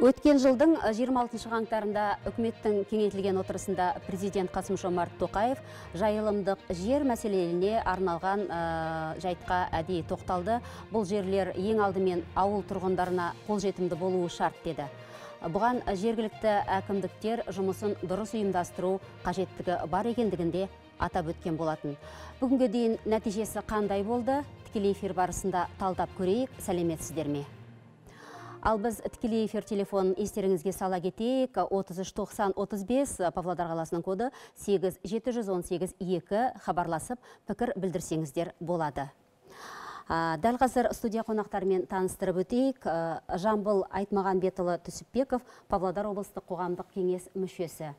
Өткен жылдың 26 қаңтарында үкіметтің кеңейтілген отырысында президент Қасым Жомарт Тоқаев жайылымдық жер мәселелеріне арналған ә, жайтқа әдейі тоқталды. Бұл жерлер ең алдымен ауыл тұрғындарына қолжетімді болуы шарт деді. Бұған жергілікті әкімдіктер жұмысын дұрыс ұйымдастыру қажеттігі бар екендігінде атап өткен болатын. Бүгінге дейін нәтижесі қандай болды? Тікелей эфир барысында талдап көрейік, сәлеметсіздер ме? Ал біз тікелей эфир телефон естеріңізге сала кетейік. 33-90-35 Павлодар қаласының коды 8-718-2 хабарласып пікір білдірсеңіздер болады. Дәл қазір студия қонақтарымен таныстырып өтейік. Жамбыл Айтмаған Бетілі Түсіпбеков, Павлодар облыстық қоғамдық кеңес мүшесі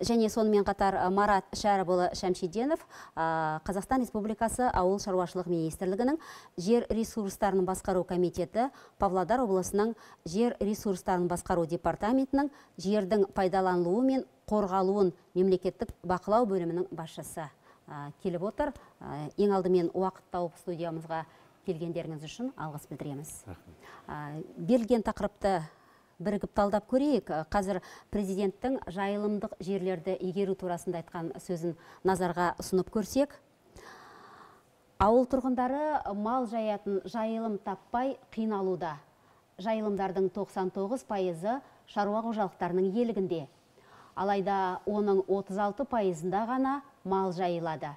және сонымен қатар Марат Шәрібұлы Шәмшиденов Қазақстан Республикасы ауыл шаруашылық министрлігінің жер ресурстарын басқару комитеті Павлодар облысының жер ресурстарын басқару департаментінің жердің пайдаланылуы мен қорғалуын мемлекеттік бақылау бөлімінің басшысы. Келіп отыр. Ең алдымен уақыт тауып студиямызға келгендеріңіз үшін алғыс білдіреміз. Берілген тақырыпты бірігіп талдап көрейік. Қазір президенттің жайылымдық жерлерді игеру турасында айтқан сөзін назарға ұсынып көрсек ауыл тұрғындары мал жаятын жайылым таппай қиналуда. Жайылымдардың 99 пайызы шаруа қожалықтарының иелігінде. Алайда оның 36 пайызында ғана мал жайылады.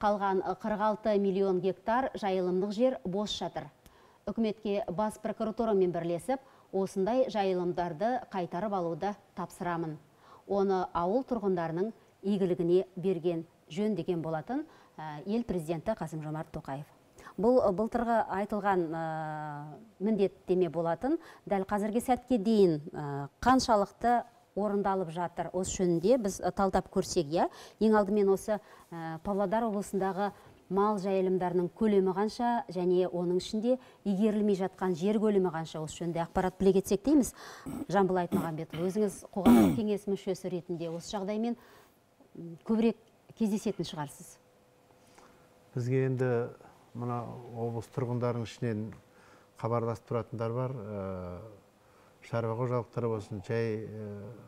Қалған 46 миллион гектар жайылымдық жер бос жатыр. Үкіметке бас прокуратурамен бірлесіп осындай жайылымдарды қайтарып алуды тапсырамын. Оны ауыл тұрғындарының игілігіне берген жөн деген болатын ел президенті қасым жомарт тоқаев. Бұл былтырғы айтылған міндеттеме болатын дәл қазіргі сәтке дейін қаншалықты орындалып жатыр. Осы жөнінде біз талдап көрсек иә. Ең алдымен осы павлодар облысындағы мал жайылымдарының көлемі қанша және оның ішінде игерілмей жатқан жер көлемі қанша? Осы жөнінде ақпарат біле кетсек дейміз. Жамбыл айтмағамбетұлы өзіңіз қоғамдық кеңес мүшесі ретінде осы жағдаймен көбірек кездесетін шығарсыз. Бізге енді мына облыс тұрғындарының ішінен хабарласып тұратындар бар. Шаруа қожалықтары болсын жай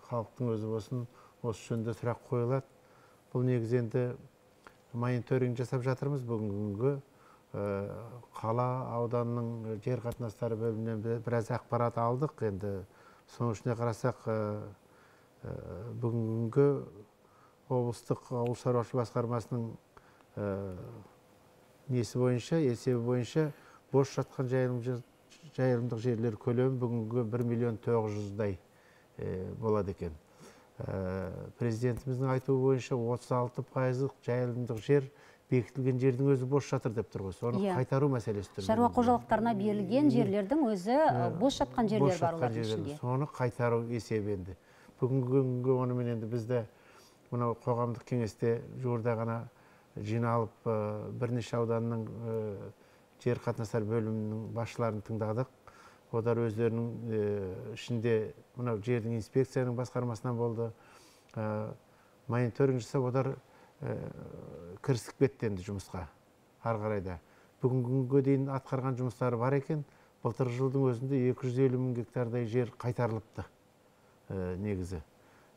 халықтың өзі болсын осы жөнінде сұрақ қойылады. Бұл негізі енді мониторинг жасап жатырмыз бүгінгі күнгі қала ауданның жер қатынастары бөлімінен біраз ақпарат алдық. Енді соның ішіне қарасақ бүгінгі облыстық ауыл шаруашылық басқармасының несі бойынша есебі бойынша бос жатқан жайылымдық жерлер көлемі бүгінгі бір миллион тоғыз жүздай болады екен. Президентіміздің айтуы бойынша 36 пайыздық жайылымдық жер бекітілген жердің өзі бос жатыр деп тұр ғой. Соны қайтару мәселесі тұр. Шаруа қожалықтарына берілген жерлердің өзі бос жатқан жерлер бар олардың ішінде. Соны қайтару есебі енді. Бүгінгі күнге онымен енді бізді мынау қоғамдық кеңесте жуырда ғана жиналып бірнеше ауданның жер қатынастар бөлімінің басшыларын тыңдадық. Олар өздерінің ішінде мынау жердің инспекцияның басқармасынан болды мониторинг жасап олар кірісіп кетті енді жұмысқа ары қарай да бүгінгі күнге дейін атқарған жұмыстары бар екен. Былтырғы жылдың өзінде 250 мың гектардай жер қайтарылыпты негізі.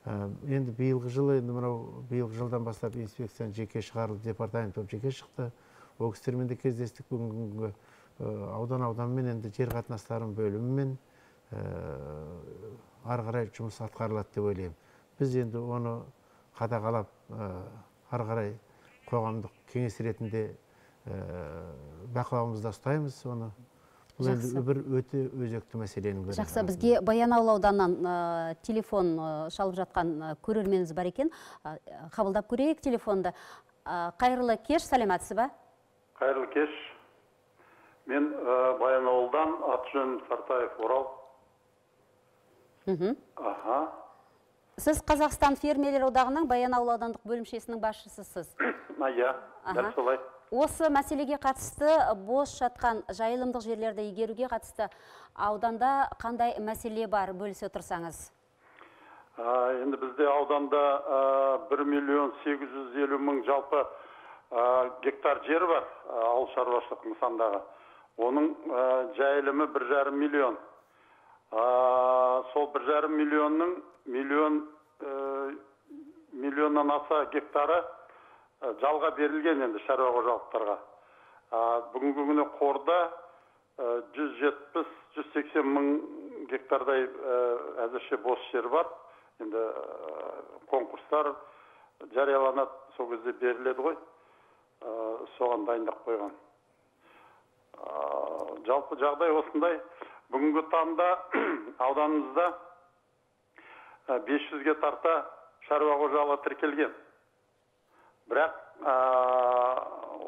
Енді биылғы жылы енді мынау биылғы жылдан бастап инспекцияны жеке шығарылып департамент болып жеке шықты. Ол кісілермен де кездестік бүгінгі күнгі аудан ауданмен енді жер қатынастарын бөлімімен ары қарай жұмыс атқарылады деп ойлаймын. Біз енді оны қадағалап ары қарай қоғамдық кеңес ретінде бақылауымызда ұстаймыз. Оны бұл енді бір өте өзекті мәселенің бірі жақсы. Бізге баянауыл ауданынан телефон шалып жатқан көрерменіміз бар екен. Қабылдап көрейік телефонды. Қайырлы кеш сәлеметсіз ба? Қайырлы кеш. Мен баянауылдан аты жөнім сартаев орал аха сіз қазақстан фермерлер одағының баянауыл аудандық бөлімшесінің басшысысыз иә дәл солай осы мәселеге қатысты бос жатқан жайылымдық жерлерді игеруге қатысты ауданда қандай мәселе бар бөлісе тұрсаңыз енді бізде ауданда бір миллион сегіз жүз елу мың жалпы гектар жер бар ауыл шаруашылық нысандағы. Оның жайылымы бір жарым миллион. А, сол бір жарым миллионның миллион э, миллионнан аса гектары э, жалға берілген енді шаруа қожалықтарға. А, бүгінгі күні қорда жүз жетпіс жүз сексен мың гектардай әзірше бос жер бар. Енді конкурстар жарияланады сол кезде беріледі ғой. Соған дайындап қойған. Жалпы жағдай осындай. Бүгінгі таңда ауданымызда бес жүзге тарта шаруа қожалығы тіркелген. Бірақ ә,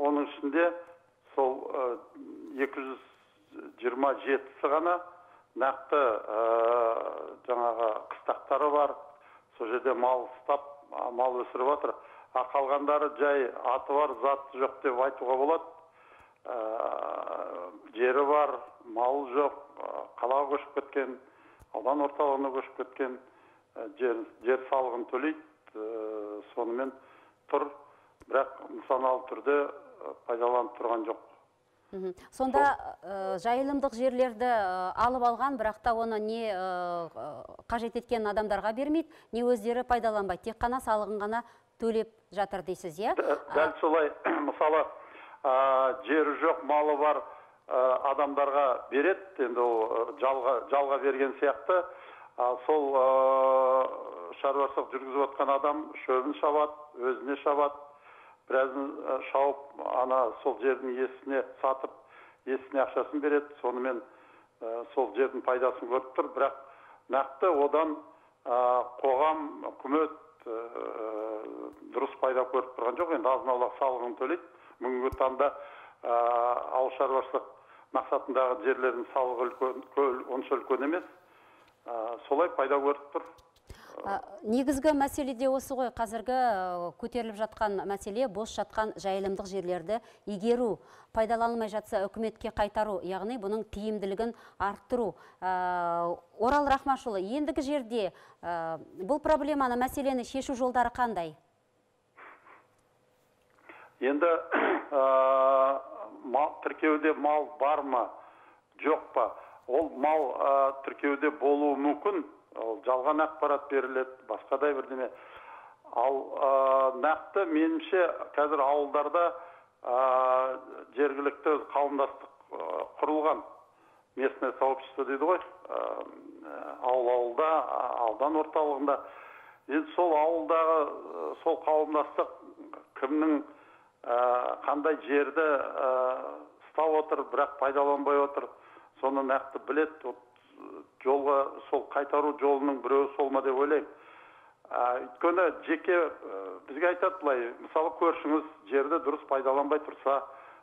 оның ішінде сол жиырма жетісі ғана нақты ә, жаңағы қыстақтары бар. Сол жерде мал ұстап мал өсіріп жатыр а қалғандары жай аты бар заты жоқ деп айтуға болады. ә, жері бар малы жоқ ә, қалаға көшіп кеткен аудан орталығына көшіп кеткен ә, жер, жер салығын төлейді ә, сонымен тұр. Бірақ нысаналы түрде ә, пайдаланып тұрған жоқ. Мгм. сонда э, жайылымдық жерлерді э, алып алған бірақ та оны не э, э, қажет еткен адамдарға бермейді не өздері пайдаланбайды. Тек қана салығын ғана төлеп жатыр дейсіз иә? Дә- дәл солай. Мысалы ә, жері жоқ малы бар адамдарға береді. Енді ол жалға, жалға берген сияқты. Сол шаруашылық жүргізіп жатқан адам шөбін шабады өзіне шабады. Біразын шауып ана сол жердің иесіне сатып иесіне ақшасын береді. Сонымен сол жердің пайдасын көріп тұр. Бірақ нақты одан қоғам үкімет дұрыс пайда көріп тұрған жоқ. Енді азын аулақ салығын төлейді. Бүгінгі таңда ә, ауыл шаруашылық мақсатындағы жерлердің салығы үлкен онша үлкен емес. Ә, солай пайда көріп тұр. А, негізгі мәселе де осы ғой. Қазіргі көтеріліп жатқан мәселе бос жатқан жайылымдық жерлерді игеру пайдаланылмай жатса үкіметке қайтару яғни бұның тиімділігін арттыру. А, орал рахмашұлы ендігі жерде а, бұл проблеманы мәселені шешу жолдары қандай? Енді ә, мал, тіркеуде мал бар ма? Жоқ па? Ол мал ә, тіркеуде болуы мүмкін. Ол жалған ақпарат беріледі басқадай бірдеме. Ал ә, нақты меніңше қазір ауылдарда ә, жергілікті қауымдастық құрылған. Местное сообщество дейді ғой. Ауыл ауылда аудан орталығында. Енді сол ауылдағы сол қауымдастық кімнің қандай жерді ә, ұстап отыр бірақ пайдаланбай отыр соны нақты біледі. Вот, жолға сол қайтару жолының біреуі сол ма деп ойлаймын. Ә, өйткені жеке бізге айтады былай мысалы көршіңіз жерді дұрыс пайдаланбай тұрса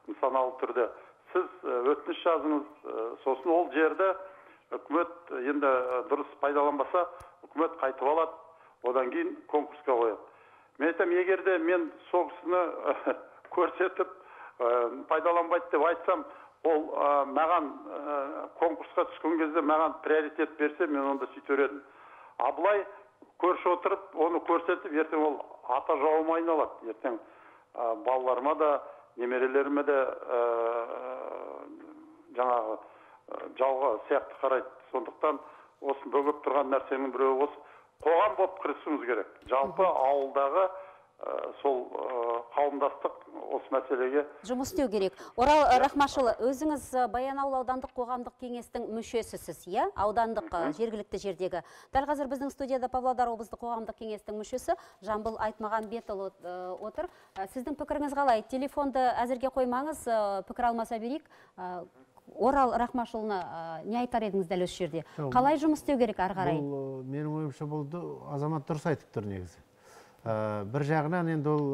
нысаналы түрде. Сіз өтініш жазыңыз сосын ол жерді үкімет енді дұрыс пайдаланбаса үкімет қайтып алады. Одан кейін конкурсқа қояды. Мен айтамын егер де мен сол кісіні көрсетіп ә, пайдаланбайды деп айтсам ол ә, маған конкурсқа түскен кезде маған приоритет берсе мен онда сөйтер едім. А былай көрші отырып оны көрсетіп ертең ол ата жауыма айналады. Ертең ә, балаларыма да немерелеріме де ә, жаңағы жауға сияқты қарайды. Сондықтан осы бөгіп тұрған нәрсенің біреуі осы қоғам болып кірісуіміз керек. Жалпы ауылдағы ә, сол ә, қауымдастық осы мәселеге жұмыс істеу керек. Орал рахмашұлы өзіңіз баянауыл аудандық қоғамдық кеңестің мүшесісіз иә? Аудандық э, жергілікті жердегі. Дәл қазір біздің студияда павлодар облыстық қоғамдық кеңестің мүшесі жамбыл айтмағанбетұлы отыр. Сіздің пікіріңіз қалай? Телефонды әзірге қоймаңыз пікір алмаса берейік. Орал рахмашұлына э, не айтар едіңіз дәл осы жерде? Қалай жұмыс істеу керек ары қарай? Бұл менің ойымша бұл азамат дұрыс айтып тұр негізі. Ә, бір жағынан енді ол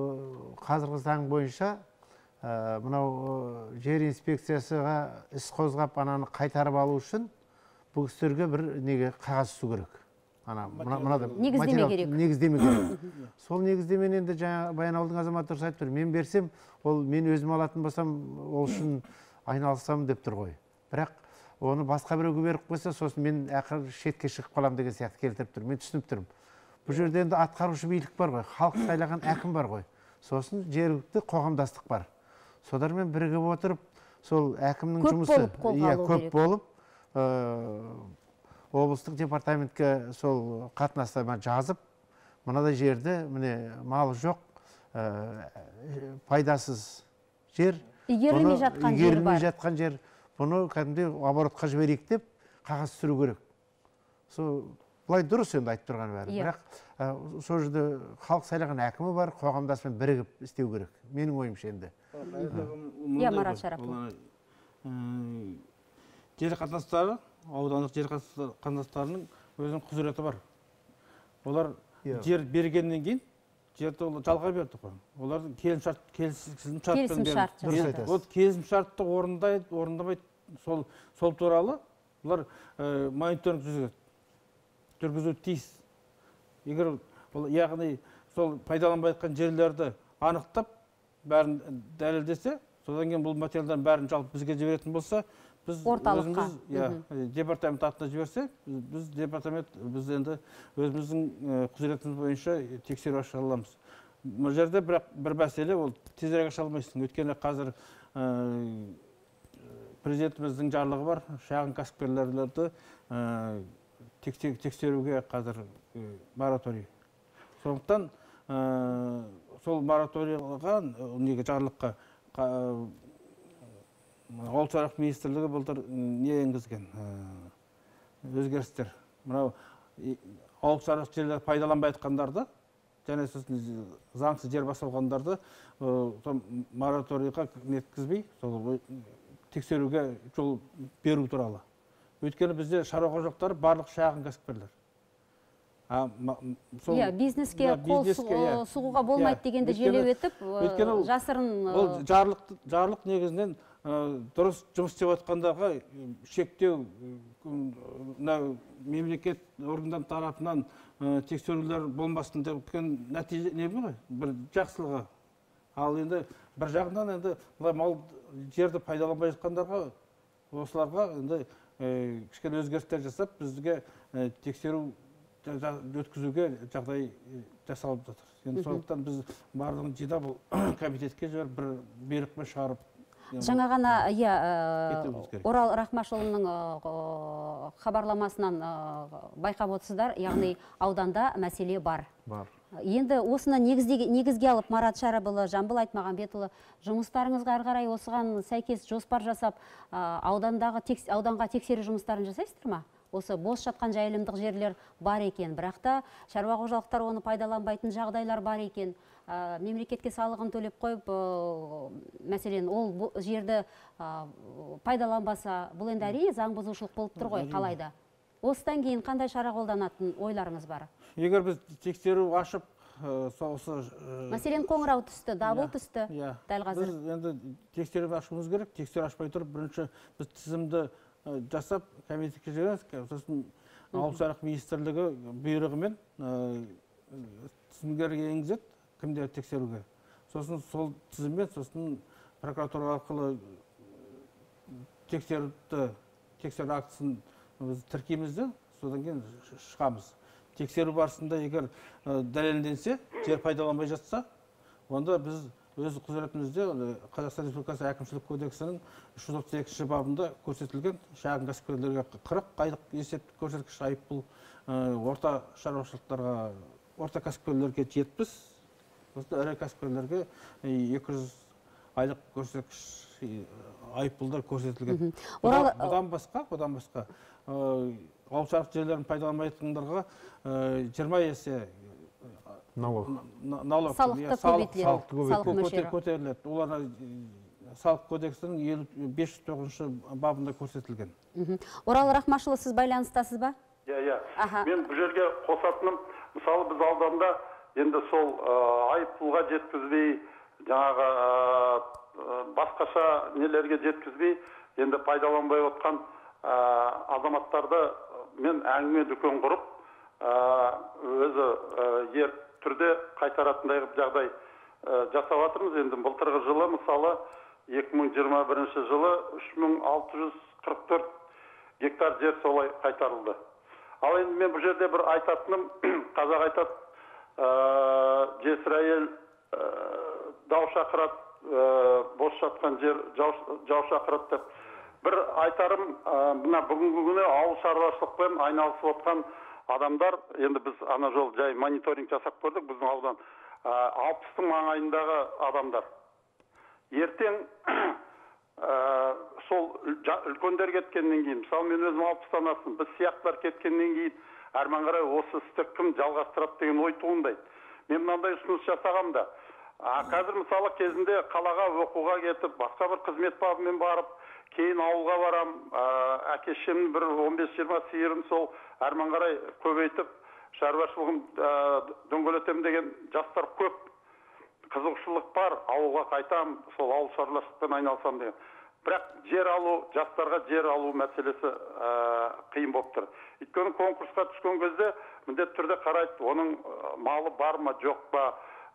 қазіргі заң бойынша ә, мынау жер инспекциясыға іс қозғап ананы қайтарып алу үшін бұл кісілерге бір неге қағаз түсу керек. Ана мына мынада Негіздеме керек. негіздеме керек. Сол негіздемені енді жаңа баянауылдың азаматы дұрыс айтып тұр. Мен берсем ол мен өзім алатын болсам ол үшін айналысамын деп тұр ғой. Бірақ оны басқа біреуге беріп қойса сосын мен ақыры шетке шығып қаламын деген сияқты келтіріп тұр мен түсініп тұрмын. бұл жерде енді атқарушы билік бар ғой халық сайлаған әкім бар ғой. сосын жергілікті қоғамдастық бар. солармен бірігіп отырып сол әкімнің Көп жұмысы болып қолға иә көп керек. болып ыыы, облыстық департаментке сол қатынастарыма жазып мынадай жерді міне малы жоқ ә, пайдасыз жер Игерілмей жатқан жер игерілмей бар. жатқан жер бұны кәдімгідей оборотқа жіберейік деп қағаз түсіру керек сол былай дұрыс енді айтып тұрғаны бәрі Иә. бірақ сол жерде халық сайлаған әкімі бар қоғамдасымен бірігіп істеу керек менің ойымша енді Иә, Марат Шарапұлы. жер қатынастары аудандық жер қатынас- қатынастарының өзінің құзыреті бар олар Иә. жер бергеннен кейін жерді ол жалға берді ғой. Олардың келісімшарт келісімшартпен Келісімшарт айтасыз. вот келісімшартты орындайды орындамайды сол сол туралы бұлар ә, мониторинг жүргізеді. Жүргізуі тиіс. Егер бұл яғни сол пайдаланбай жатқан жерлерді анықтап бәрін дәлелдесе содан кейін бұл материалдардың бәрін жалпы бізге жіберетін болса біз Орталыққа. өзіміз иә департамент атына жіберсе біз, департамент біз енді өзіміздің құзыретіміз бойынша тексеру аша аламыз мына жерде бірақ бір мәселе ол тезірек аша алмайсың өйткені қазір ә, президентіміздің жарлығы бар шағын кәсіпкерлерді ә, тексе- тексеруге қазір ә, мораторий сондықтан сол мораторийға неге жарлыққа қа- ауыл шаруашылық министрлігі былтыр не енгізген? Ә, өзгерістер. Мынау ауыл шаруашылық жерлер пайдаланбай жатқандарды және сосын заңсыз жер басалғандарды сол мораторийға неткізбей сол тексеруге жол беру туралы. Өйткені бізде шаруа қожалықтары барлық шағын кәсіпкерлер. Иә, бизнеске иә, қол иә. сұғуға болмайды Иә, дегенді желеу етіп жасырын ол жарлық жарлық негізінен дұрыс жұмыс істеп жатқандарға шектеу мынау мемлекет органдар тарапынан тексерулер болмасын деген нәтиже не ғой бір жақсылығы. Ал енді бір жағынан енді былай мал жерді пайдаланбай жатқандарға осыларға енді кішкене өзгерістер жасап бізге тексеру өткізуге жағдай жасалып жатыр. Енді сондықтан біз барлығын жинап комитетке жіберіп бір бұйрықпен шығарып жаңа ғана иә э, орал рахмашұлының э, хабарламасынан э, байқап отырсыздар. Яғни ауданда мәселе бар. Бар. Енді осыны негізге, негізге алып марат шәріпұлы жамбыл айтмағанбетұлы жұмыстарыңызға ары қарай осыған сәйкес жоспар жасап аудандағы ауданға тексеру жұмыстарын жасайсыздар ма? Осы бос жатқан жайылымдық жерлер бар екен. Бірақ та шаруа қожалықтар оны пайдаланбайтын жағдайлар бар екен. Мемлекетке салығын төлеп қойып ә, мәселен ол жерді а, пайдаланбаса бұл енді әрине заң бұзушылық болып тұр ғой қалайда. Осыдан кейін қандай шара қолданатын ойларыңыз бар? Егер біз тексеру ашып осы мәселен қоңырау түсті дабыл Иә, түсті иә. дәл қазір. біз енді тексеріп ашуымыз керек. Тексеру ашпай тұрып бірінші біз тізімді жасап комитетке жібереміз. Сосын ауыл шаруашылық министрлігі бұйрығымен тізімдерге енгізеді. Кімдерді тексеруге? Сосын сол тізіммен сосын прокуратура арқылы тексеруді тексеру актісін біз тіркейміз де содан кейін шығамыз тексеру барысында егер ә, дәлелденсе жер пайдаланбай жатса онда біз өз құзыретімізде қазақстан республикасы әкімшілік кодексінің үш жүз отыз екінші бабында көрсетілген шағын кәсіпкерлерге қырық айлық есептік көрсеткіш айыппұл орта шаруашылықтарға орта кәсіпкерлерге жетпіс сосын ірі кәсіпкерлерге екі жүз айлық көрсеткіш айыппұлдар көрсетілген. Бұдан, басқа бұдан басқа ауыл шаруашылық жерлерін пайдаланбайтындарға жиырма есе налог. налог Салықты иә, көтеріледі. Оларға салық кодексінің елу бес жүз тоғызыншы бабында көрсетілген. Мхм. орал рахмашұлы сіз байланыстасыз ба? Иә иә. Аха. мен бұл жерге қосатыным мысалы біз ауданда енді сол айыппұлға жеткізбей жаңағы басқаша нелерге жеткізбей енді пайдаланбай отқан азаматтарды мен әңгіме дүкен құрып өзі ер түрде қайтаратындай қылып жағдай жасап жатырмыз. Енді былтырғы жылы мысалы 2021 жылы 3644 гектар жер солай қайтарылды. Ал енді мен бұл жерде бір айтатыным қазақ айтады. Ә, жесір әйел ә, дау шақырады ә, бос жатқан жер жау, шақырады деп. Бір айтарым мына бүгінгі күні ауыл шаруашылықпен айналысып отқан адамдар енді біз ана жол жай мониторинг жасап көрдік біздің аудан алпыстың маңайындағы адамдар. Ертең ә, сол үлкендер кеткеннен кейін мысалы мен өзім алпыстан астым біз сияқтылар кеткеннен кейін әрмен қарай осы істі кім жалғастырады деген ой туындайды. Мен мынандай ұсыныс жасағам да а, қазір мысалы кезінде қалаға оқуға кетіп басқа бір қызмет бабымен барып кейін ауылға барам ә, әке шешемнің бір 15-20 сиырын сол әрмен қарай көбейтіп шаруашылығын ә, дөңгелетемін деген жастар көп. Қызығушылық бар ауылға қайтам сол ауыл шаруашылықпен айналысамын деген. Бірақ жер алу жастарға жер алу мәселесі ә, қиын болып тұр. Өйткені конкурсқа түскен кезде міндетті түрде қарайды оның ә, малы бар ма жоқ па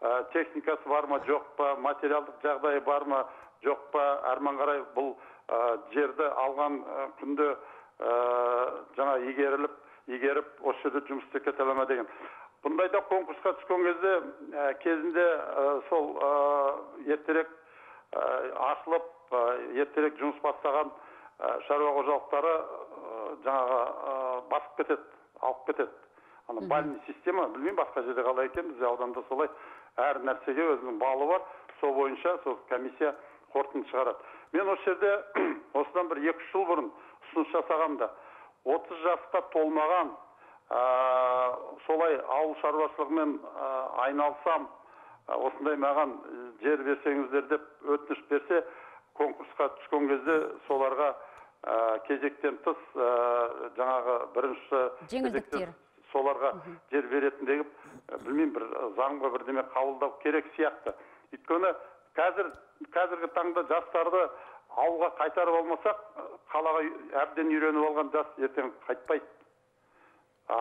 ә, техникасы бар ма жоқ па материалдық жағдайы бар ма жоқ па әрмен қарай бұл ә, жерді алған күнде жаңа игеріліп игеріп осы жерде жұмыс істеп кете ма деген. Бұндайда конкурсқа түскен кезде ә, кезінде ә, сол ә, ертерек ә, ашылып ертерек жұмыс бастаған ә, шаруа қожалықтары ә, жаңағы басып кетеді алып кетеді. Ана бальный система білмеймін басқа жерде қалай екен бізде ауданда солай әр нәрсеге өзінің балы бар. Сол бойынша сол комиссия қорытынды шығарады. Мен осы жерде осыдан бір екі үш жыл бұрын ұсыныс жасағам да отыз жасқа толмаған ә, солай ауыл шаруашылығымен ә, айналысам ә, осындай маған жер берсеңіздер деп өтініш берсе конкурсқа түскен кезде соларға ә, кезектен тыс ә, жаңағы бірінші Жеңілдіктер. соларға жер беретіндегі ә, білмеймін бір заңға бірдеме қабылдау керек сияқты. Өйткені қазір қазіргі таңда жастарды ауылға қайтарып алмасақ қалаға әбден үйреніп алған жас ертең қайтпайды. А,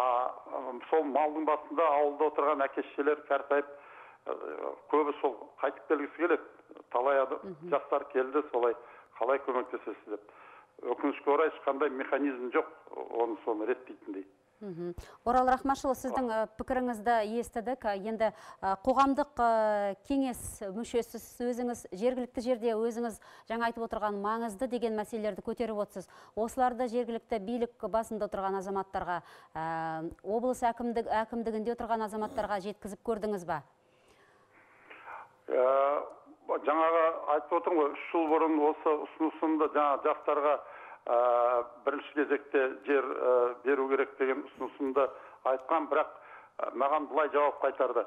сол малдың басында ауылда отырған әке шешелер кәртайып ә, көбі сол қайтып келгісі келеді. Талай адам жастар келді солай қалай көмектесесіз деп. Өкінішке орай ешқандай механизм жоқ оны соны реттейтіндей. Мгм. орал рахмашұлы сіздің пікіріңізді естідік. Енді қоғамдық кеңес мүшесісіз өзіңіз жергілікті жерде өзіңіз жаңа айтып отырған маңызды деген мәселелерді көтеріп отырсыз. Осыларды жергілікті билік басында отырған азаматтарға ә, облыс әкімдік әкімдігінде отырған азаматтарға жеткізіп көрдіңіз ба? Ә, жаңағы айтып отырмын ғой үш жыл бұрын осы ұсынысымды жаңа жастарға ә, бірінші кезекте жер ә, беру керек деген ұсынысымды айтқан бірақ ә, маған былай жауап қайтарды.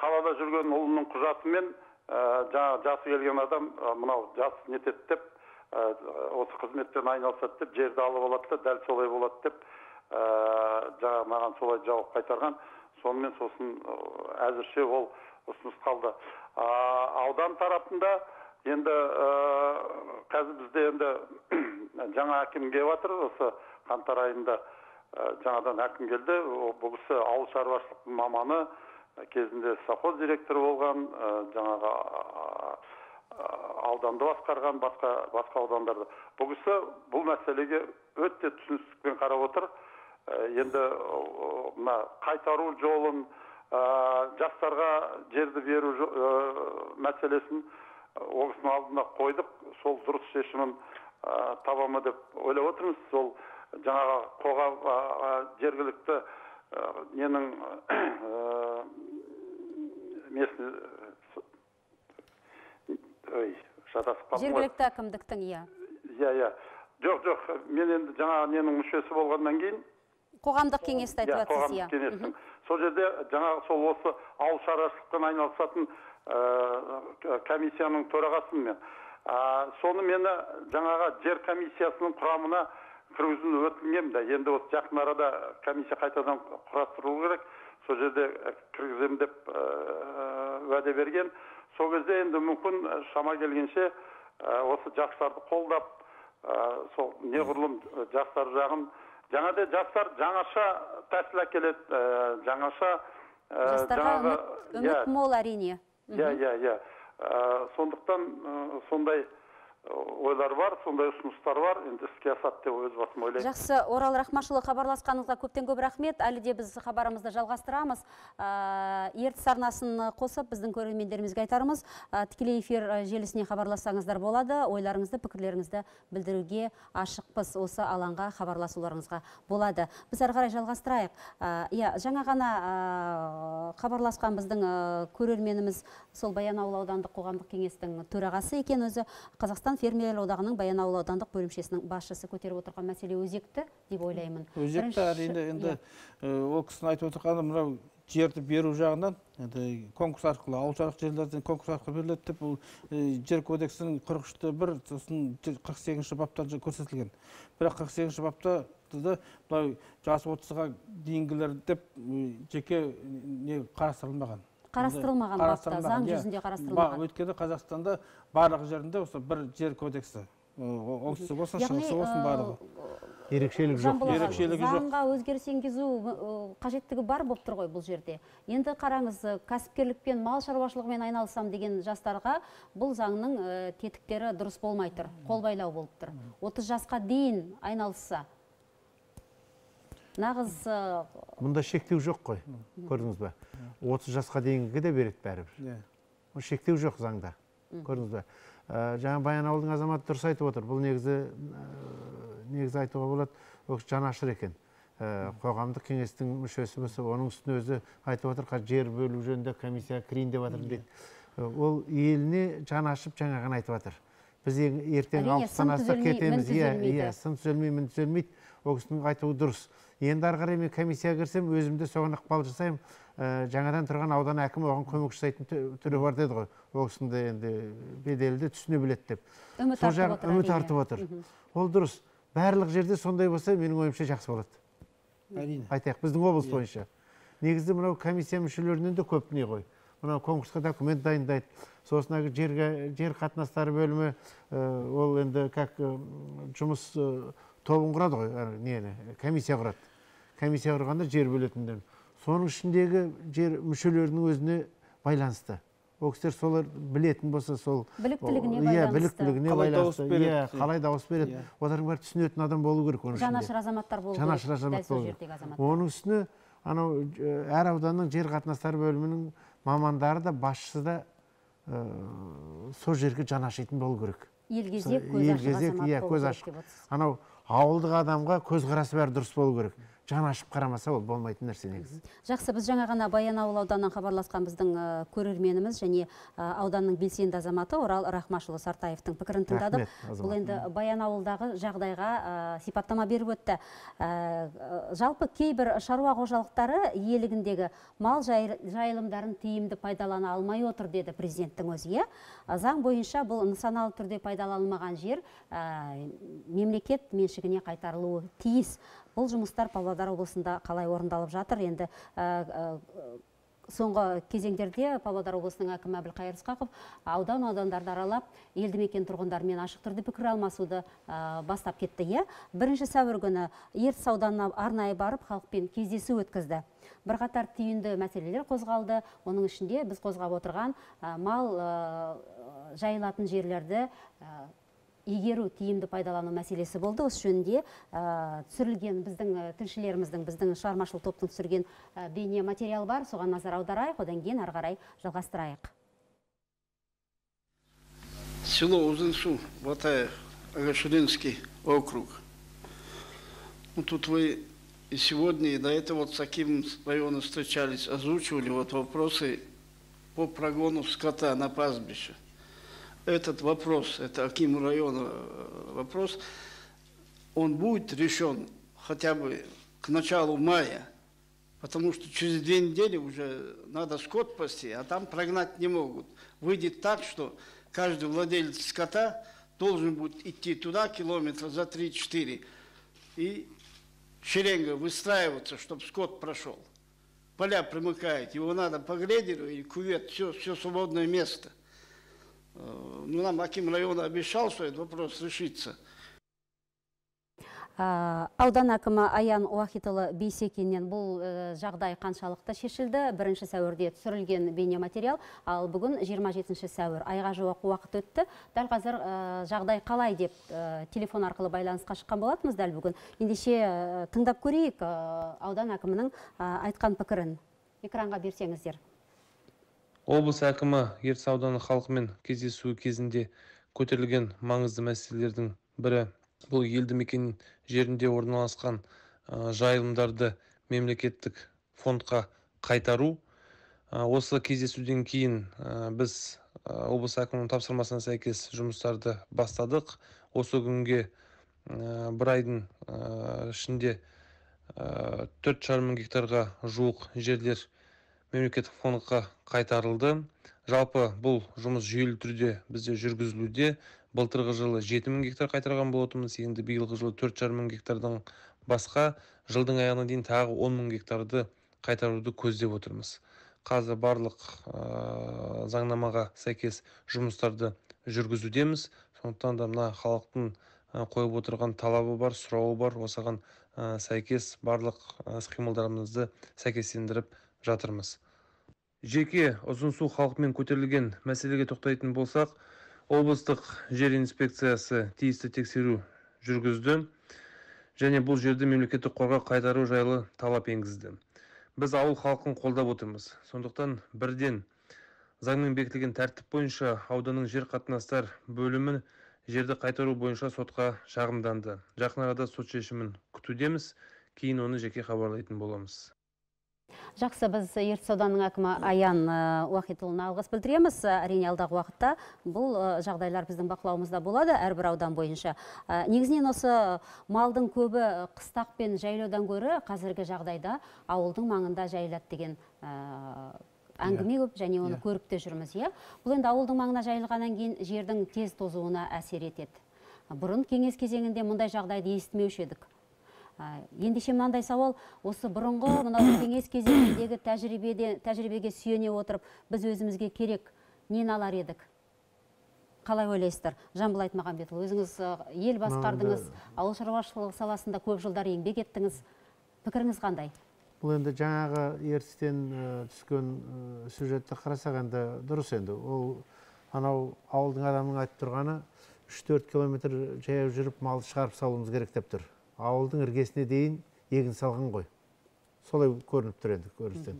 Қалада жүрген ұлының құжатымен ә, жаңа жасы келген адам мынау жас нетеді деп осы қызметпен айналысады деп жерді алып алады да дәл солай болады деп ә, жаңа маған солай жауап қайтарған. Сонымен сосын әзірше ол ұсыныс қалды. Аудан тарапында енді ә, қазір бізде енді жаңа әкім келіп жатыр осы қаңтар айында ә, жаңадан әкім келді. Бұл кісі ауыл шаруашылық маманы кезінде совхоз директоры болған ә, жаңағы ауданды басқарған басқа басқа аудандарды. Бұл кісі бұл мәселеге өте түсіністікпен қарап отыр. Енді мына қайтару жолын жастарға жерді беру ә, мәселесін ә, ол кісінің алдына қойдық. Сол дұрыс шешімін ә, таба ма деп ойлап отырмыз. Сол жаңағы қоғам жергілікті ә, ненің ә, ой шатасып қалдым жергілікті әкімдіктің иә. Иә иә. Жоқ жоқ мен енді жаңағы ненің мүшесі болғаннан кейін қоғамдық кеңесті айтып иә қоғамдық иә. кеңестің. Сол жерде жаңағы сол осы ауыл шаруашылықпен айналысатын ә, комиссияның төрағасымын мен. Ә, соны мені жаңағы жер комиссиясының құрамына кіргізуін өтінгенмін да енді осы жақын арада комиссия қайтадан құрастырылу керек. Сол жерде ә, кіргіземін деп ә, уәде берген. Сол кезде енді мүмкін шама келгенше осы жастарды қолдап ә, сол неғұрлым жастар жағын жаңа да жастар жаңаша тәсіл әкеледі ә, жаңаша ә, жастарға үміт, иә, мол әрине. Иә иә иә. Ә, сондықтан ә, сондай ойлар бар сондай ұсыныстар бар. Енді іске асады деп өз басым ойлаймын. Жақсы. Орал рахмашұлы хабарласқаныңызға көптен көп рахмет. Әлі де біз хабарымызды жалғастырамыз. Ә, ертіс арнасын қосып біздің көрермендерімізге айтарымыз. Ә, тікелей эфир ә, желісіне хабарлассаңыздар болады. Ойларыңызды пікірлеріңізді білдіруге ашықпыз. Осы алаңға хабарласуларыңызға болады. Біз әрі қарай жалғастырайық. Ә, иә жаңа ғана ә, хабарласқан біздің ә, көрерменіміз сол баянауыл аудандық қоғамдық кеңестің төрағасы екен өзі. Қазақстан фермерлер одағының баянауыл аудандық бөлімшесінің басшысы көтеріп отырған мәселе өзекті деп ойлаймын. Өзекті әрине енді иә. ол кісінің айтып отырғаны мынау жерді беру жағынан енді конкурс арқылы ауыл шаруашылық жерлерден конкурс арқылы беріледі деп бұл жер кодексінің қырық үште бір сосын қырық сегізінші бапта көрсетілген. Бірақ қырық сегізінші бапта да мынау жас отызға дейінгілер деп жеке не қарастырылмаған. Қарастырылмаған бапта заң иә. жүзінде Ба- қарастырылмаған. өйткені қазақстанда барлық жерінде осы бір жер кодексі о- оңтүстік болсын шығысы болсын барлығы. Ерекшелік жоқ. Жамбыл аға, Ерекшелігі жоқ. заңға өзгеріс енгізу қажеттігі бар болып тұр ғой бұл жерде. Енді қараңыз кәсіпкерлікпен мал шаруашылығымен айналысам деген жастарға бұл заңның тетіктері дұрыс болмай тұр қолбайлау болып тұр. 30 жасқа дейін айналысса нағыз ы, мұнда шектеу жоқ қой көрдіңіз ба отыз жасқа дейінгі де береді бәрібір. Иә. Ол шектеу жоқ заңда көрдіңіз ба Ә, жаңа баянауылдың азаматы дұрыс айтып отыр. Бұл негізі ә, негізі айтуға болады ол жанашыр екен. Ә, қоғамдық кеңестің мүшесі болса оның үстіне өзі айтып отыр қазір жер бөлу жөнінде комиссия кірейін деп жатырмын дейді. Ол еліне жаны ашып жаңа ғана айтып жатыр біз ең- ертең алпыстан мін кетеміз иә иә сын түзелмей мін түзелмейді. Ол кісінің айтуы дұрыс. Енді ары қарай мен комиссияға кірсем өзім де соған ықпал жасаймын. Ә, жаңадан тұрған аудан әкімі оған көмек жасайтын түрі бар деді ғой. Ол кісінің де енді беделі де түсіне біледі деп. Үміт сол артып үміт артып отыр. Ол дұрыс. Барлық жерде сондай болса менің ойымша жақсы болады. Әрине. Айтайық біздің облыс бойынша. Негізі мынау комиссия мүшелерінен де көп не ғой? Мынау конкурсқа документ дайындайды. Сосын әлгі жерге жер қатынастары бөлімі ә, ол енді как ә, жұмыс ә, тобын құрады ғой нені комиссия құрады комиссия құрғанда жер бөлетіндер соның ішіндегі жер мүшелерінің өзіне байланысты ол кісілер солар білетін болса сол Біліктілігіне иә байланысты. біліктілігіне Қалай дауыс байланысты иә иә. қалай дауыс береді Иә. олардың бәрі түсінетін адам болу керек оның ішінде жанашыр азаматтар болу жанашыр керек, азамат дәл сол болу керек. жердегі азамат оның үстіне анау ә, әр ауданның жер қатынастары бөлімінің мамандары да басшысы да ә, сол жерге жан ашитын болу керек ел кезек көз ашық азамат иә, болу көз керек ашық. деп отырсыз. анау ауылдық адамға көзқарасы бәрі дұрыс болу керек. Жан ашып қарамаса ол болмайтын нәрсе негізі. Жақсы біз жаңа ғана баянауыл ауданынан хабарласқан біздің көрерменіміз және ауданның белсенді азаматы орал рахмашұлы сартаевтың пікірін тыңдадық. Бұл енді баянауылдағы жағдайға сипаттама беріп өтті. Жалпы кейбір шаруа қожалықтары иелігіндегі мал жай- жайылымдарын тиімді пайдалана алмай отыр деді президенттің өзі иә? Заң бойынша бұл нысаналы түрде пайдаланылмаған жер мемлекет меншігіне қайтарылуы тиіс. Бұл жұмыстар павлодар облысында қалай орындалып жатыр? Енді соңғы кезеңдерде павлодар облысының әкімі әбілқайыр ысқақов аудан аудандарды аралап елді мекен тұрғындарымен ашық түрде пікір алмасуды ә, бастап кетті иә? Бірінші сәуір күні ертіс ауданына арнайы барып халықпен кездесу өткізді. Бірқатар түйінді мәселелер қозғалды. Оның ішінде біз қозғап отырған ә, мал ә, жайылатын жерлерді игеру тиімді пайдалану мәселесі болды осы жөнінде ә, түсірілген біздің тілшілеріміздің біздің шығармашылық топтың түсірген ә, бейне материал бар соған назар аударайық одан кейін ары қарай жалғастырайық Село Узынсу, Батаев, Агашуринский округ. Ну, тут вы и сегодня, и до этого вот с таким районом встречались, озвучивали вот вопросы по прогону скота на пастбище. Этот вопрос, это Акиму района э, вопрос, он будет решен хотя бы к началу мая, потому что через две недели уже надо скот пасти, а там прогнать не могут. Выйдет так, что каждый владелец скота должен будет идти туда километра за 3-4 и шеренга выстраиваться, чтобы скот прошел. Поля примыкают, его надо по грейдеру и кювет, все, все свободное место. Э, Ну, нам Аким района обещал, что этот вопрос решится. Аудан әкімі аян уахитұлы бейсекеннен бұл э, жағдай қаншалықты шешілді? Бірінші сәуірде түсірілген бейнематериал ал бүгін 27 сәуір. Айға жуық уақыт өтті. Дәл қазір э, жағдай қалай деп телефон арқылы байланысқа шыққан болатынбыз дәл бүгін. Ендеше тыңдап көрейік аудан әкімінің айтқан пікірін. Экранға берсеңіздер. Облыс әкімі ертіс ауданы халқымен кездесуі кезінде көтерілген маңызды мәселелердің бірі бұл елді мекен жерінде орналасқан жайылымдарды мемлекеттік фондқа қайтару. Осы кездесуден кейін біз облыс әкімінің тапсырмасына сәйкес жұмыстарды бастадық. Осы күнге бір айдың ішінде төрт жарым мың гектарға жуық жерлер мемлекеттік фондқа қайтарылды. Жалпы бұл жұмыс жүйелі түрде бізде жүргізілуде. Былтырғы жылы жеті мың гектар қайтарған болатынбыз енді биылғы жылы төрт жарым мың гектардан басқа. Жылдың аяғына дейін тағы он мың гектарды қайтаруды көздеп отырмыз. Қазір барлық ә, заңнамаға сәйкес жұмыстарды жүргізудеміз. Сондықтан да мына халықтың қойып отырған талабы бар сұрауы бар. Осыған сәйкес барлық ә, іс-қимылдарымызды сәйкестендіріп жатырмыз. Жеке ұзынсу халқымен көтерілген мәселеге тоқтайтын болсақ облыстық жер инспекциясы тиісті тексеру жүргізді және бұл жерді мемлекеттік қорға қайтару жайлы талап енгізді. Біз ауыл халқын қолдап отырмыз. Сондықтан бірден заңмен бекітілген тәртіп бойынша ауданның жер қатынастар бөлімі жерді қайтару бойынша сотқа шағымданды. Жақын арада сот шешімін күтудеміз. Кейін оны жеке хабарлайтын боламыз. Жақсы, біз ертіс ауданының әкімі Аян э, Уахитұлына алғыс білдіреміз. Әрине алдағы уақытта бұл э, жағдайлар біздің бақылауымызда болады әрбір аудан бойынша. Э, Негізінен осы малдың көбі қыстақ пен жайлаудан гөрі қазіргі жағдайда ауылдың маңында жайылады деген э, әңгіме көп және оны көріп те жүрміз иә. Бұл енді ауылдың маңына жайылғаннан кейін жердің тез тозуына әсер етеді. Бұрын кеңес кезеңінде мұндай жағдайды естімеуші едік. Ендеше мынандай сауал. Осы бұрынғы мынау кеңес кезеңіндегі тәжірибеде тәжірибеге сүйене отырып біз өзімізге керек нені алар едік? Қалай ойлайсыздар? Жамбыл айтмағамбетұлы өзіңіз ы, ел басқардыңыз ауыл шаруашылығы саласында көп жылдар еңбек еттіңіз. Пікіріңіз қандай? Бұл енді жаңағы ертістен ә, түскен ә, сюжетті қарасақ енді дұрыс енді. Ол анау ауылдың адамының айтып тұрғаны үш төрт километр жаяу жүріп малды шығарып салуымыз керек деп тұр. Ауылдың іргесіне дейін егін салған ғой. Солай көрініп тұр енді көріністен.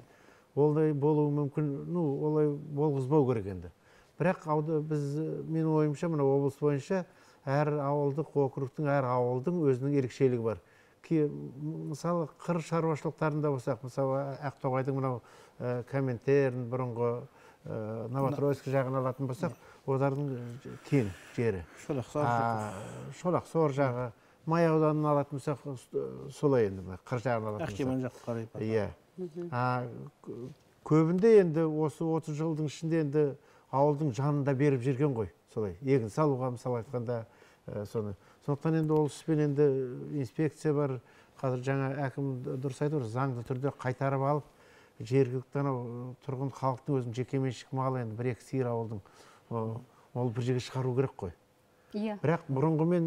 Олай болуы мүмкін ну олай болғызбау керек енді. Бірақ ауды біз менің ойымша мына облыс бойынша әр ауылдық округтің әр ауылдың өзінің ерекшелігі бар. Ке- мысалы қыр шаруашылықтарында болсақ мысалы ақтоғайдың мынау ә, коминтерн бұрынғы ә, новотроицк жағын алатын болсақ олардың кең жері. Шолақ А, шолақ сор жағы. Май ауданын алатын болсақ солай енді мына қыр жағын алатын жаққа қарай иә көбінде енді осы 30 жылдың ішінде енді ауылдың жанында беріп жүрген ғой солай егін салуға мысалы айтқанда ә, соны сондықтан енді ол іспен енді инспекция бар қазір жаңа әкім дұрыс айтып отыр заңды түрде қайтарып алып жергілікті анау тұрғын халықтың өзінің жекеменшік малы енді бір екі сиыр ауылдың ол бір жерге шығару керек қой. Иә. Бірақ бұрынғымен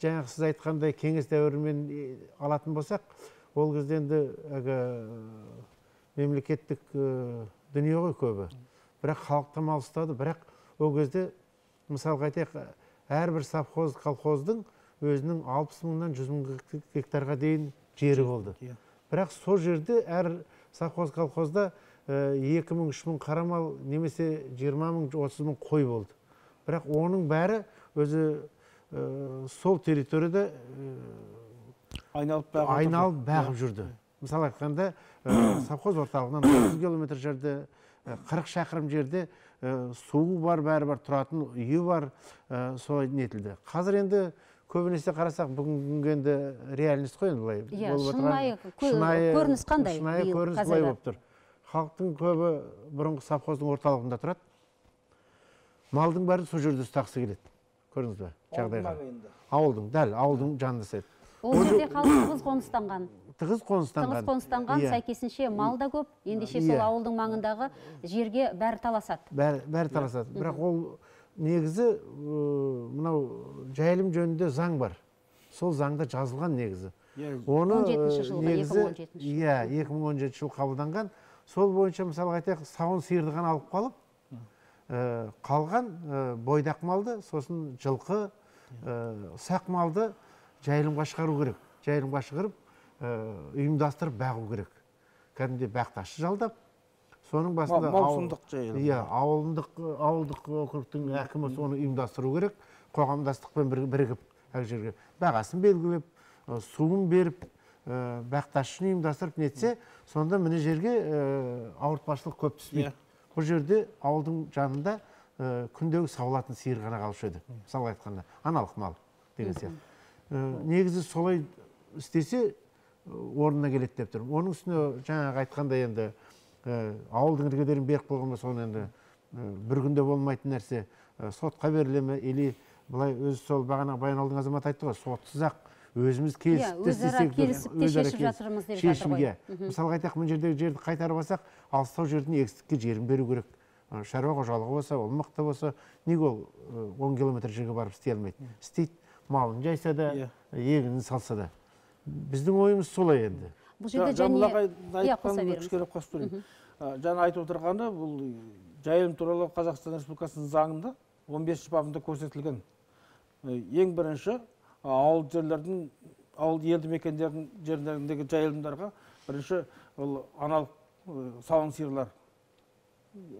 жаңағы сіз айтқандай кеңес дәуірімен алатын болсақ ол кезде енді әлгі мемлекеттік дүние ғой көбі. Бірақ халыққа мал ұстады. Бірақ ол кезде мысалға айтайық әрбір совхоз колхоздың өзінің алпыс мыңнан жүз мың гек- гектарға дейін жері болды. Иә. бірақ сол жерде әр совхоз колхозда екі мың үш мың қара мал немесе жиырма мың отыз мың қой болды. Бірақ оның бәрі өзі э, сол территорияда э, айналып бағып айналып бағып жүрді. Мысалы айтқанда э, совхоз орталығынан отыз километр жерде қырық шақырым жерде суы бар бәрі бар тұратын үйі бар э, солай нетілді. Қазір енді көбінесе қарасақ бүгінгі күнге енді реальность қой енді былай Иә, болып отырған. шынайы кө- көрініс қандай шынайы көрініс былай болып тұр. Халықтың көбі бұрынғы совхоздың орталығында тұрады. Малдың бәрі сол жерде ұстағысы келеді. Көрдіңіз ба жағдайға? ауылдың дәл ауылдың жанында істейді ол жерде халық тығыз қоныстанған. Тығыз қоныстанған. Тығыз қоныстанған Иә. сәйкесінше мал да көп. Ендеше сол Иә. ауылдың маңындағы жерге бәрі таласады. Бәрі, бәрі таласады. Бірақ ол негізі мынау жайылым жөнінде заң бар. Сол заңда жазылған негізі. Иә. Оны 17 жылғы, негізі 2017 жылы. иә 2017 жылы қабылданған. Сол бойынша мысалға айтайық сауын сиырды ғана алып қалып қалған э, бойдақ малды сосын жылқы э, ұсақ малды жайылымға шығару керек. Жайылымға шығарып э, ұйымдастырып бағу керек. Кәдімгідей бақташы жалдап соның басында маусымдық жайылым. иә ауылдық ауылдық округтің әкімі соны ұйымдастыру керек. Қоғамдастықпен бір- бірігіп әр жерге бағасын белгілеп э, суын беріп э, бақташыны ұйымдастырып нетсе сонда мына жерге э, ауыртпашылық көп түспейді. Иә. Бұл жерде ауылдың жанында э, күндегі сауылатын сиыр ғана қалушы еді. Мысалға айтқанда аналық мал деген сияқты. Негізі солай істесе орнына келеді деп тұрмын оның үстіне жаңағы айтқандай енді ауылдың іргелерін беріп қойған болса оны енді бір күнде болмайтын нәрсе. Сотқа беріле ме или былай өзі сол бағана баянауылдың азаматы айтты ғой сотсыз ақ өзіміз келісіп Иә, істесек те- келісіп те шешіп келісіп- жатырмыз деп жатыр ғой. шешімге мысалға айтайық мына жердегі жерді қайтарып алсақ алыстау жердің егістікке жерін беру керек. Шаруа қожалығы болса ол мықты болса неге ол он километр жерге барып істей алмайды? Істейді. Малын жайса да Иә. егінін салса да. Біздің ойымыз солай енді. Бұл жерде және иә жаңа айтып отырғаны бұл жайылым туралы қазақстан республикасының заңында 15 бесінші бабында көрсетілген ең бірінші ауыл жерлердің ауыл елді мекендердің жерлеріндегі жайылымдарға бірінші ол аналық сауын сиырлар.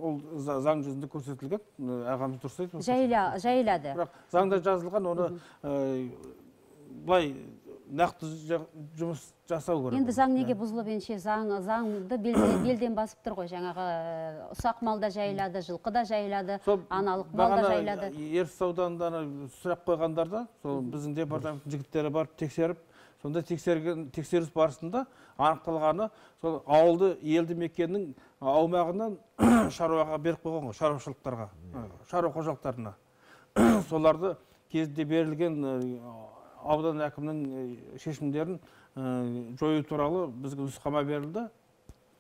Ол за- заң жүзінде көрсетілген. Ағамыз дұрыс жайла жайылады. Бірақ заңда жазылған оны былай нақты жұмыс жасау керек енді заң неге бұзылып ендеше заң заңды белден, басып тұр ғой. Жаңағы э, ұсақ малда жайылады жылқы да жайылады сол аналық мал да жайылады. ертіс ауданында ана сұрақ қойғандарда сол біздің департаменттің жігіттері барып тексеріп сонда тексерген тексеріс барысында анықталғаны сол ауылды елді мекеннің аумағынан шаруаға беріп қойған ғой шаруашылықтарға. Шаруа қожалықтарына. Соларды кезінде берілген э, аудан әкімінің э, шешімдерін э, жою туралы бізге нұсқама берілді.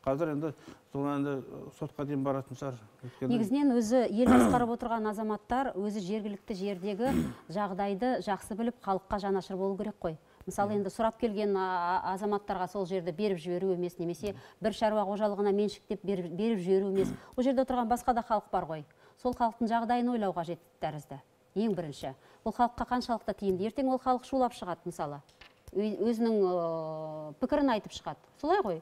Қазір енді сол енді сотқа дейін баратын шығар. Негізінен өзі ел басқарып отырған азаматтар өзі жергілікті жердегі жағдайды жақсы біліп халыққа жанашыр болу керек қой. Мысалы енді сұрап келген азаматтарға сол жерді беріп жіберу емес немесе бір шаруа қожалығына меншіктеп беріп, беріп жіберу емес. Ол жерде отырған басқа да халық бар ғой. Сол халықтың жағдайын ойлау қажет тәрізді. Ең бірінші. Бұл халыққа қаншалықты тиімді? Ертең ол халық шулап шығады мысалы. Өзінің пікірін айтып шығады. Солай ғой.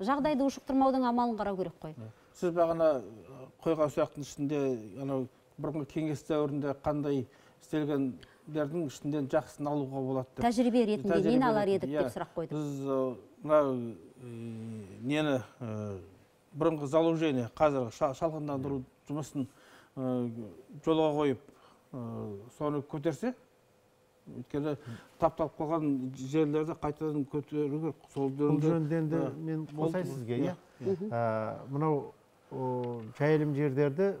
Жағдайды ушықтырмаудың амалын қарау керек қой. Сіз бағана қойған сұрақтың ішінде анау бұрынғы кеңес дәуірінде қандай істелгендердің ішінен жақсысын алуға болады деп? Тәжірибе ретінде нені алар едік иә. деп сұрақ қойдық. Біз мынау нені бұрынғы залужение қазір ша- шалғындандыру жұмысын жолға қойып соны көтерсе өйткені тапталып қалған жерлерді қайтадан көтеру керек сол бұл жөнінде енді мен қосайын сізге Иә, иә? Мынау жайылым жерлерді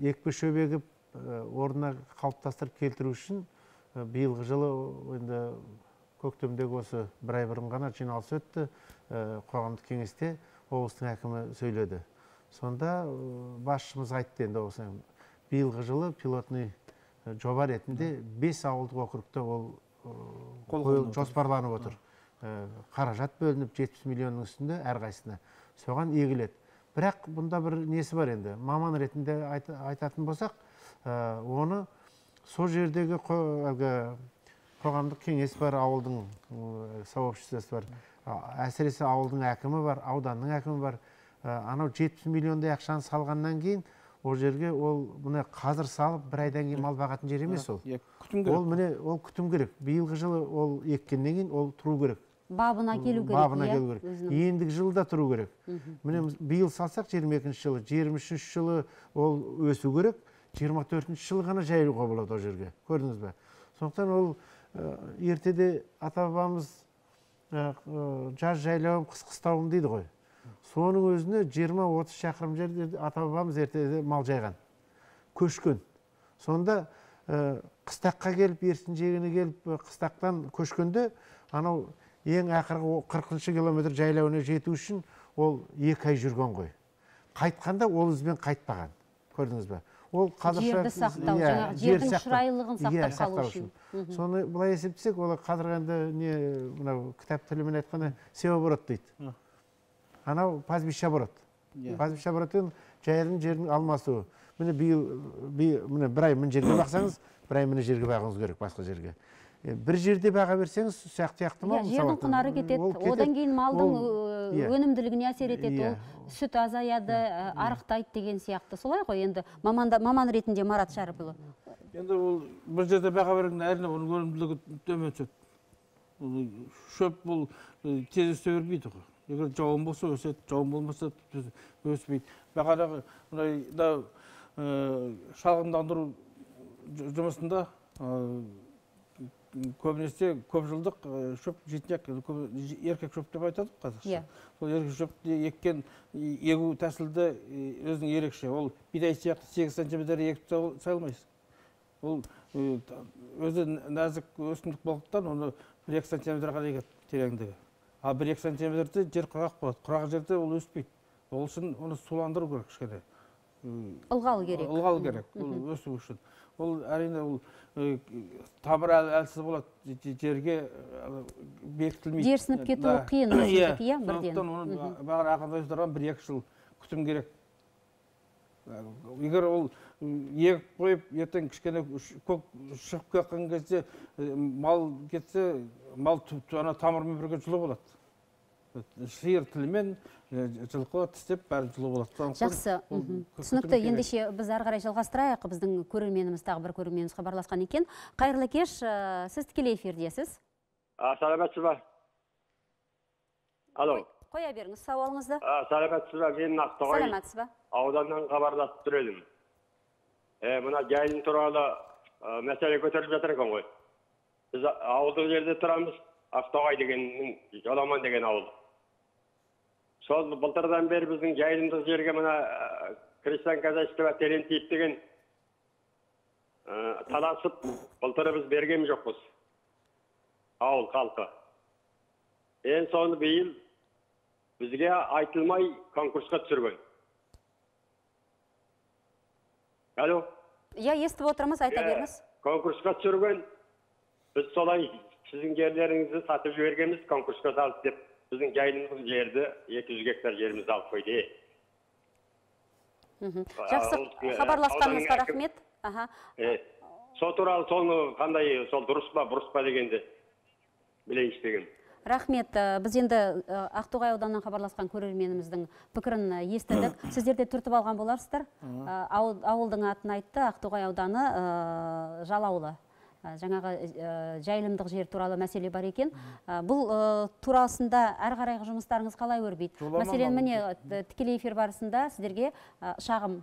екпе шөп егіп орнына қалыптастырып келтіру үшін биылғы жылы енді көктемдегі осы бір ай бұрын ғана жиналыс өтті. Қоғамдық кеңесте облыстың әкімі сөйледі. Сонда басшымыз айтты енді осы биылғы жылы пилотный ә, жоба ретінде бес ауылдық округта ол Қолға қойыл- жоспарланып отыр. Ә, қаражат бөлініп 70 миллионның үстінде әрқайсысына. Соған егіледі. Бірақ бұнда бір несі бар енді? Маман ретінде айт- айтатын болсақ ә, оны сол жердегі әлгі қоғамдық кеңес бар ауылдың сообществосы бар. Әсіресе ауылдың әкімі бар ауданның әкімі бар. Ә, анау 70 миллиондай ақшаны салғаннан кейін ол жерге ол мына қазір салып бір айдан кейін мал бағатын жер емес ол. иә, күтім ол керек міне ол күтім керек. Биылғы жылы ол еккеннен кейін ол тұру керек. Бабына келу керек бабына иә, келу керек. ендігі жылы да тұру керек. Міне биыл салсақ жиырма екінші жылы жиырма үшінші жылы ол өсу керек. жиырма төртінші жылы ғана жайылуға болады ол жерге. Көрдіңіз бе? Сондықтан ол ертеде ата бабамыз жаз жайлауым қыс қыстауым дейді ғой. Соның өзіне жиырма отыз шақырым жерде ата бабамыз ертеде мал жайған. Көшкен сонда ә, қыстаққа келіп ерсін жегіне келіп ә, қыстақтан көшкенде анау ең ақырғы қырқыншы километр жайлауына жету үшін ол екі ай жүрген ғой. Қайтқанда ол ізбен қайтпаған. Көрдіңіз бе? Ол қазақша жерді сақтау иә, жердің шұрайлығын Иә, сақтап қалу сақтау үшін. соны былай есептесек ол қазір енді не мынау кітап тілімен айтқанда севооборот дейді. Анау пастбище оборот Иә. пастбище оборот деген жайылым жердің алмасуы міне биыл би- міне бір ай мына жерге бақсаңыз бір ай мына жерге бағуыңыз керек басқа жерге. Бір жерде баға берсеңіз сияқты сияқты иә жердің құнары кетеді. одан кейін малдың иә. өнімділігіне әсер етеді. Ол сүт азаяды арықтайды деген сияқты. Солай ғой енді. Маманда маман ретінде марат шәріпұлы. Енді ол бір жерде баға берген әрине оның өнімділігі төмен түседі. Шөп бұл тез өсе бермейді ғой. Егер жауын болса өседі жауын болмаса өс- өспейді бағанағы мынау э, шалғындандыру жұмысында э, көбінесе көп жылдық э, шөп көп- еркек шөп деп айтады ғой қазақша Иә. сол еркек шөпті еккен егу тәсілді өзінің ерекше ол бидай сияқты сегіз сантиметр егіп тастауға салмайсың ол э, өзі нәзік өсімдік болғандықтан оны бір екі сантиметрға дейін тереңдігі ал бір екі сантиметрде жер құрғақ болады. Құрғақ жерде ол өспейді. Ол үшін оны суландыру керек кішкене. Ылғал керек. Ылғал керек. Ол өсу үшін. Ол әрине ол тамыры әл- әлсіз болады. Же- жерге бекітілмейді. Жерсініп кетуі қиын иә. иә, бірден. сондықтан оны бағана ақырында айтып бір екі жыл күтім керек. Егер ол м, егіп қойып ертең кішкене көк шығып кеткен кезде э, мал кетсе мал ана тамырмен бірге жылы болады. Сиыр тілімен э, жылқы тістеп бәрі жылы болады. Сондықтан жақсы. ол түсінікті. Ендеше біз ары қарай жалғастырайық. Біздің көрерменіміз тағы бір көрерменіміз хабарласқан екен. Қайырлы кеш э, сіз тікелей эфирдесіз. Саламатсыз ба алло. Қоя беріңіз сауалыңызды. А, саламатсыз ба мен ақтоғай саламатсыз ба ауданнан хабарласып тұр едім мына жайын туралы ә, мәселе көтеріліп жатыр екен ғой. Біз ауылдық жерде тұрамыз ақтоғай дегеннің жоламан деген ауыл. Сол былтырдан бері біздің жайылымдық жерге мына ә, крестьян казачество терентьев деген ә, таласып былтыр біз берген жоқпыз. Ауыл халқы. Енді соны биыл бізге айтылмай конкурсқа түсірген алло? Иә естіп отырмыз айта Иә, беріңіз. конкурсқа түсірген біз солай сіздің жерлеріңізді сатып жібергенбіз конкурсқа салып деп. Біздің жайылымдық жерді екі жүз гектар жерімізді алып қойды. Жақсы. э, хабарласқаныңызға рахмет. аха. Е, сол туралы соны қандай сол дұрыс па бұрыс па дегенді білейінші деген. Рахмет. Э, біз енді э, ақтоғай ауданынан хабарласқан көрерменіміздің пікірін э, естідік. Сіздер де түртіп алған боларсыздар. Ауыл- ауылдың атын айтты ақтоғай ауданы жал ауылы Э, жаңағы жайылымдық жер туралы мәселе бар екен. Бұл турасында әрі қарайғы жұмыстарыңыз қалай өрбиді? Жоламан мәселен міне тікелей эфир барысында сіздерге шағым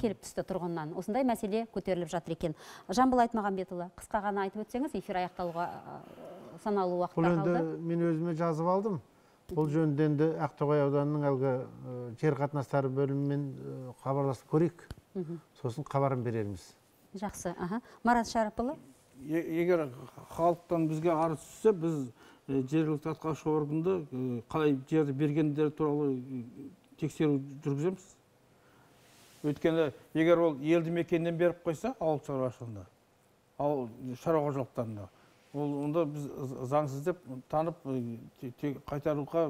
келіп түсті тұрғыннан. Осындай мәселе көтеріліп жатыр екен. Жамбыл айтмағамбетұлы қысқа ғана айтып өтсеңіз эфир аяқталуға санаулы бұл уақытта енді қалды. мен өзіме жазып алдым. Бұл жөнінде енді ақтоғай ауданының әлгі жер қатынастары бөлімімен хабарласып көрейік. Сосын хабарын берерміз. Жақсы аха. Марат шәріпұлы Е- егер халықтан бізге арыз түссе біз жергілікті атқарушы органды қалай жерді бергендері туралы тексеру жүргіземіз. Өйткені егер ол елді мекеннен беріп қойса ауыл шаруашылығында ауыл шаруа қожалықтарына ол онда біз заңсыз деп танып қайтаруға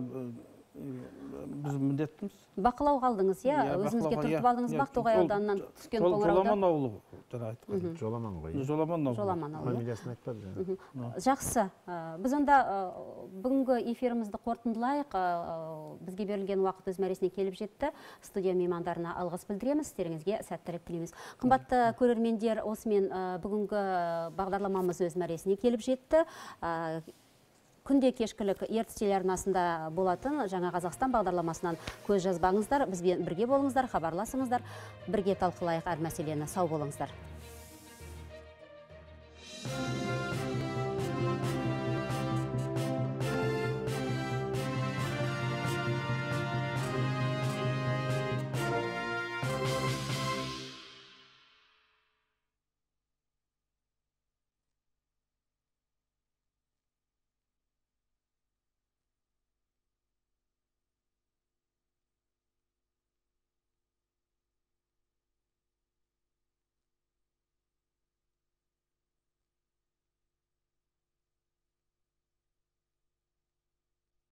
біз міндеттіміз. Бақылауға алдыңыз иә? Иә, өзіңізге түртіп иә, алдыңыз иә. ақтоғай ауданынан түскен қоңырауды жоламан ауылы. Жаңа айтқан жоламан ғой иә? жоламан жоламан фамилиясын айтпады жаңа жақсы. Ә, біз онда ә, бүгінгі эфирімізді қорытындылайық. Ә, бізге берілген уақыт өз мәресіне келіп жетті. Студия меймандарына алғыс білдіреміз. Істеріңізге сәттілік тілейміз. Қымбатты көрермендер осымен бүгінгі бағдарламамыз өз мәресіне келіп жетті. Күнде кешкілік ертіс телеарнасында болатын жаңа қазақстан бағдарламасынан көз жазбаңыздар бізбен бірге болыңыздар хабарласыңыздар. Бірге талқылайық әр мәселені. Сау болыңыздар.